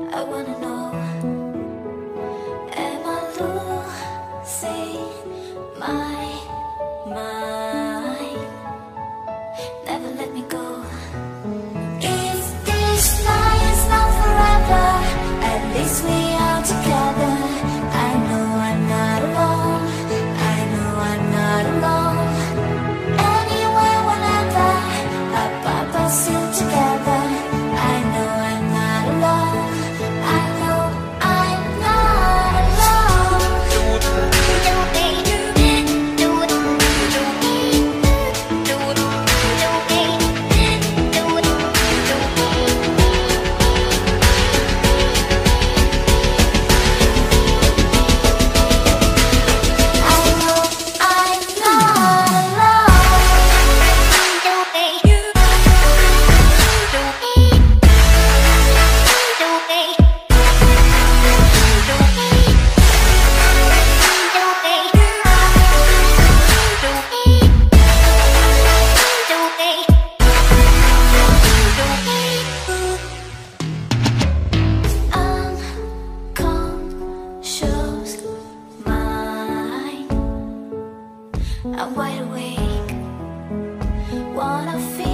I wanna know Am I losing my mind? Never let me go If this life not forever At least we wide awake. Wanna feel.